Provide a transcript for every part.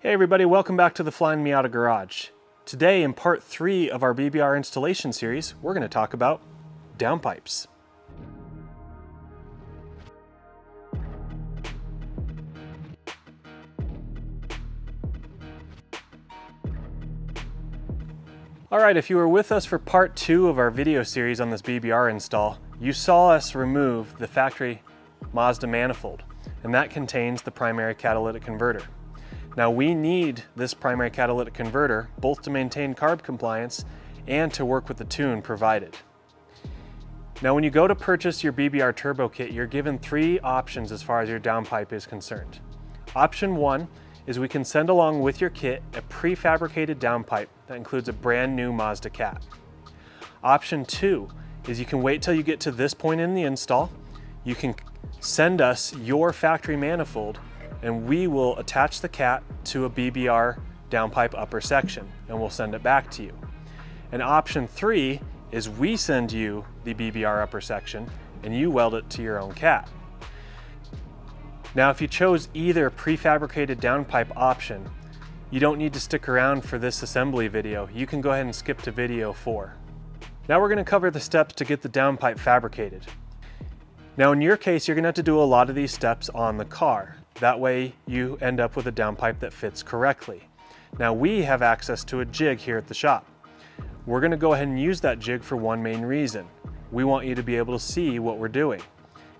Hey everybody, welcome back to the Flyin' Miata Garage. Today in part three of our BBR installation series, we're gonna talk about downpipes. All right, if you were with us for part two of our video series on this BBR install, you saw us remove the factory Mazda manifold, and that contains the primary catalytic converter. Now we need this primary catalytic converter both to maintain carb compliance and to work with the tune provided. Now when you go to purchase your BBR turbo kit, you're given three options as far as your downpipe is concerned. Option one is we can send along with your kit a prefabricated downpipe that includes a brand new Mazda cat. Option two is you can wait till you get to this point in the install. You can send us your factory manifold and we will attach the cat to a BBR downpipe upper section and we'll send it back to you. And option three is we send you the BBR upper section and you weld it to your own cat. Now, if you chose either prefabricated downpipe option, you don't need to stick around for this assembly video. You can go ahead and skip to video four. Now we're gonna cover the steps to get the downpipe fabricated. Now in your case, you're gonna have to do a lot of these steps on the car. That way you end up with a downpipe that fits correctly. Now we have access to a jig here at the shop. We're gonna go ahead and use that jig for one main reason. We want you to be able to see what we're doing.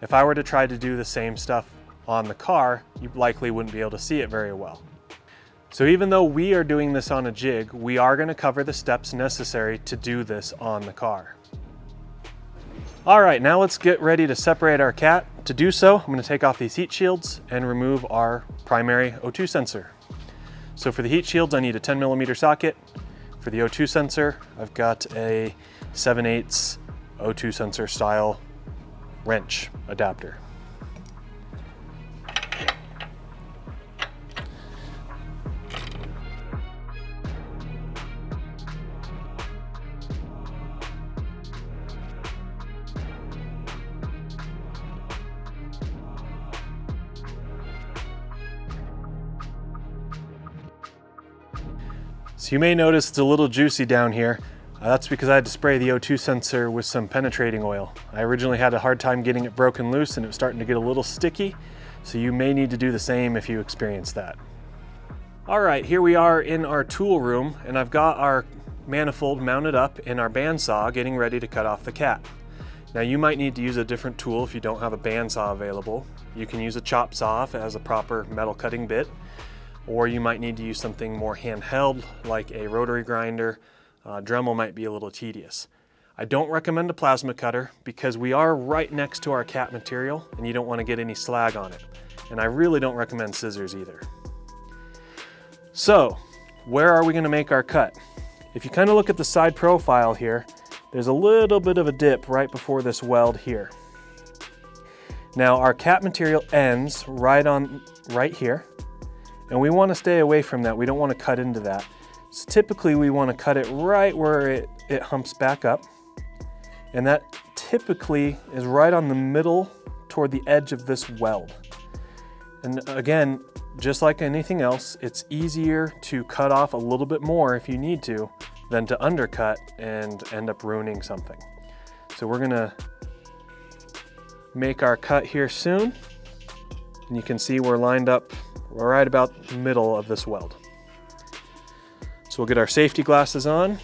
If I were to try to do the same stuff on the car, you likely wouldn't be able to see it very well. So even though we are doing this on a jig, we are gonna cover the steps necessary to do this on the car. All right, now let's get ready to separate our cat. To do so, I'm gonna take off these heat shields and remove our primary O2 sensor. So for the heat shields, I need a 10 millimeter socket. For the O2 sensor, I've got a 7 8 O2 sensor style wrench adapter. So you may notice it's a little juicy down here. Uh, that's because I had to spray the O2 sensor with some penetrating oil. I originally had a hard time getting it broken loose and it was starting to get a little sticky. So you may need to do the same if you experience that. All right, here we are in our tool room and I've got our manifold mounted up in our bandsaw getting ready to cut off the cat. Now you might need to use a different tool if you don't have a bandsaw available. You can use a chop saw if it has a proper metal cutting bit or you might need to use something more handheld like a rotary grinder. Uh, Dremel might be a little tedious. I don't recommend a plasma cutter because we are right next to our cat material and you don't want to get any slag on it. And I really don't recommend scissors either. So, where are we going to make our cut? If you kind of look at the side profile here, there's a little bit of a dip right before this weld here. Now our cat material ends right on right here and we want to stay away from that. We don't want to cut into that. So typically we want to cut it right where it, it humps back up. And that typically is right on the middle toward the edge of this weld. And again, just like anything else, it's easier to cut off a little bit more if you need to than to undercut and end up ruining something. So we're gonna make our cut here soon. And you can see we're lined up right about the middle of this weld. So we'll get our safety glasses on.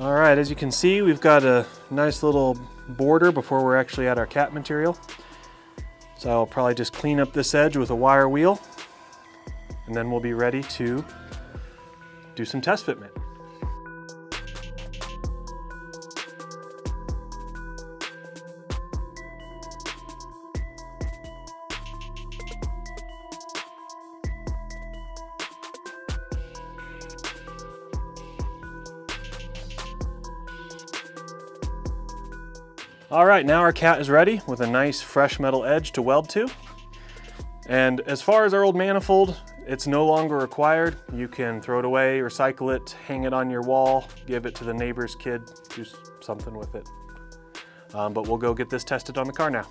All right, as you can see, we've got a nice little border before we're actually at our cat material. So I'll probably just clean up this edge with a wire wheel and then we'll be ready to do some test fitment. All right, now our cat is ready with a nice fresh metal edge to weld to. And as far as our old manifold, it's no longer required. You can throw it away, recycle it, hang it on your wall, give it to the neighbor's kid, do something with it. Um, but we'll go get this tested on the car now.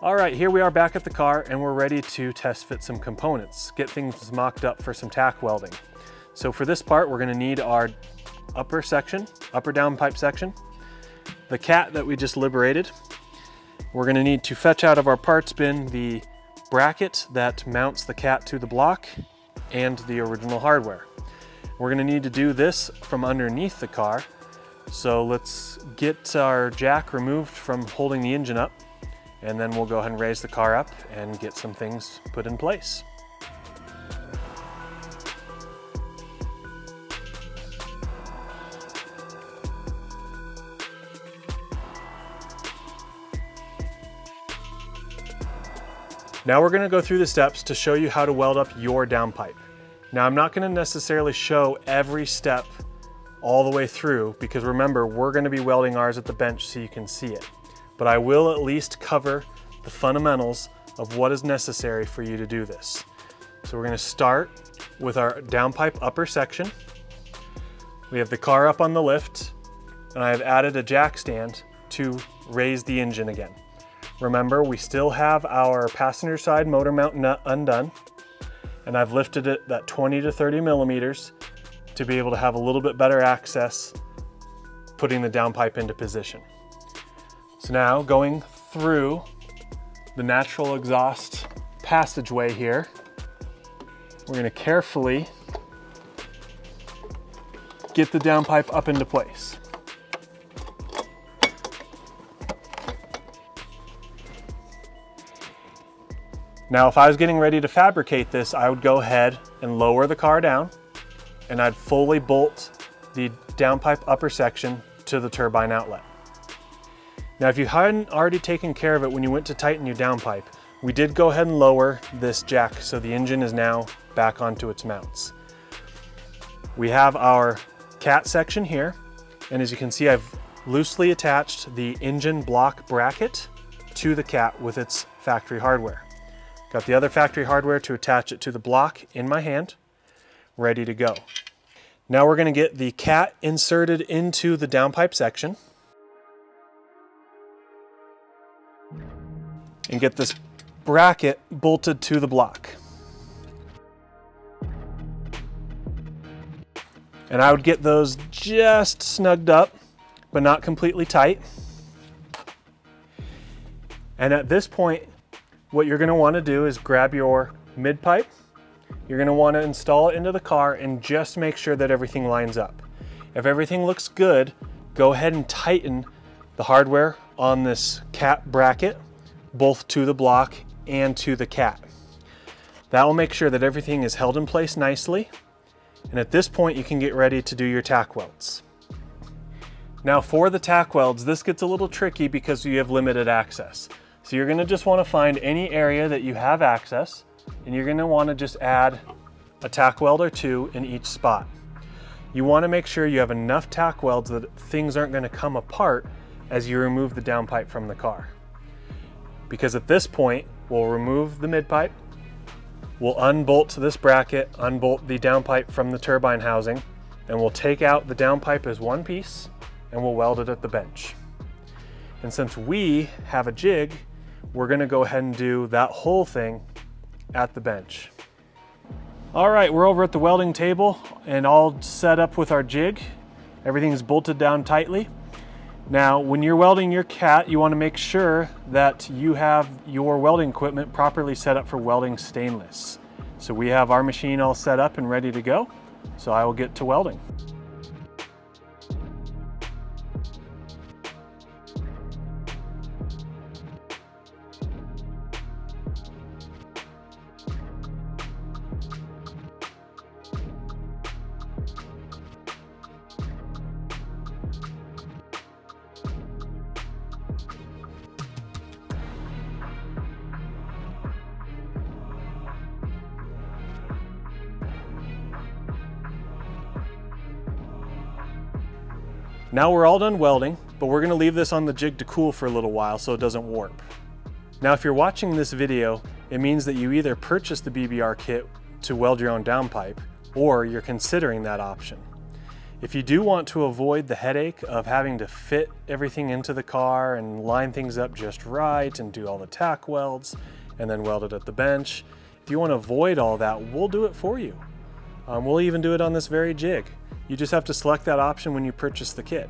All right, here we are back at the car and we're ready to test fit some components, get things mocked up for some tack welding. So for this part, we're gonna need our upper section, upper downpipe section, the cat that we just liberated. We're gonna need to fetch out of our parts bin the bracket that mounts the cat to the block and the original hardware. We're gonna need to do this from underneath the car. So let's get our jack removed from holding the engine up and then we'll go ahead and raise the car up and get some things put in place. Now we're gonna go through the steps to show you how to weld up your downpipe. Now I'm not gonna necessarily show every step all the way through because remember, we're gonna be welding ours at the bench so you can see it. But I will at least cover the fundamentals of what is necessary for you to do this. So we're gonna start with our downpipe upper section. We have the car up on the lift and I have added a jack stand to raise the engine again. Remember, we still have our passenger side motor mount nut undone, and I've lifted it that 20 to 30 millimeters to be able to have a little bit better access putting the downpipe into position. So now going through the natural exhaust passageway here, we're gonna carefully get the downpipe up into place. Now, if I was getting ready to fabricate this, I would go ahead and lower the car down and I'd fully bolt the downpipe upper section to the turbine outlet. Now, if you hadn't already taken care of it when you went to tighten your downpipe, we did go ahead and lower this jack so the engine is now back onto its mounts. We have our cat section here, and as you can see, I've loosely attached the engine block bracket to the cat with its factory hardware. Got the other factory hardware to attach it to the block in my hand, ready to go. Now we're gonna get the cat inserted into the downpipe section and get this bracket bolted to the block. And I would get those just snugged up, but not completely tight. And at this point, what you're gonna wanna do is grab your mid pipe. You're gonna wanna install it into the car and just make sure that everything lines up. If everything looks good, go ahead and tighten the hardware on this cat bracket, both to the block and to the cat. That will make sure that everything is held in place nicely. And at this point, you can get ready to do your tack welds. Now for the tack welds, this gets a little tricky because you have limited access. So you're gonna just wanna find any area that you have access and you're gonna wanna just add a tack weld or two in each spot. You wanna make sure you have enough tack welds that things aren't gonna come apart as you remove the downpipe from the car. Because at this point, we'll remove the mid pipe, we'll unbolt this bracket, unbolt the downpipe from the turbine housing, and we'll take out the downpipe as one piece and we'll weld it at the bench. And since we have a jig, we're gonna go ahead and do that whole thing at the bench. All right, we're over at the welding table and all set up with our jig. Everything's bolted down tightly. Now, when you're welding your cat, you wanna make sure that you have your welding equipment properly set up for welding stainless. So we have our machine all set up and ready to go. So I will get to welding. Now we're all done welding, but we're gonna leave this on the jig to cool for a little while so it doesn't warp. Now, if you're watching this video, it means that you either purchased the BBR kit to weld your own downpipe, or you're considering that option. If you do want to avoid the headache of having to fit everything into the car and line things up just right and do all the tack welds and then weld it at the bench, if you want to avoid all that, we'll do it for you. Um, we'll even do it on this very jig. You just have to select that option when you purchase the kit.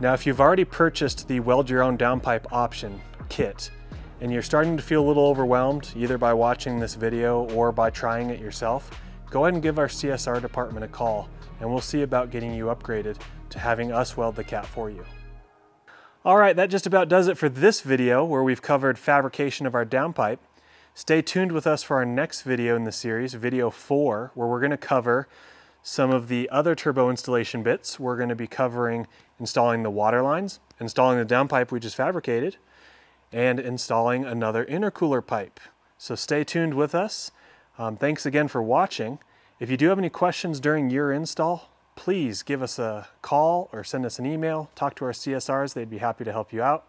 Now, if you've already purchased the weld your own downpipe option kit, and you're starting to feel a little overwhelmed, either by watching this video or by trying it yourself, go ahead and give our CSR department a call and we'll see about getting you upgraded to having us weld the cat for you. All right, that just about does it for this video where we've covered fabrication of our downpipe. Stay tuned with us for our next video in the series, video four, where we're gonna cover some of the other turbo installation bits. We're gonna be covering installing the water lines, installing the downpipe we just fabricated, and installing another intercooler pipe. So stay tuned with us. Um, thanks again for watching. If you do have any questions during your install, please give us a call or send us an email. Talk to our CSRs, they'd be happy to help you out.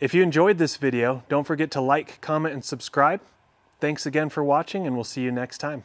If you enjoyed this video, don't forget to like, comment, and subscribe. Thanks again for watching, and we'll see you next time.